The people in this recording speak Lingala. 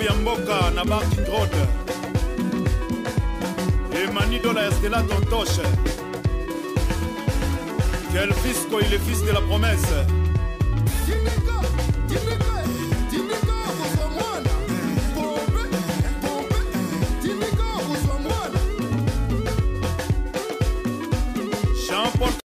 bamofi ya mboka na barki grode emani dola ya stela tontoshe quel fisco il est fils de la promesse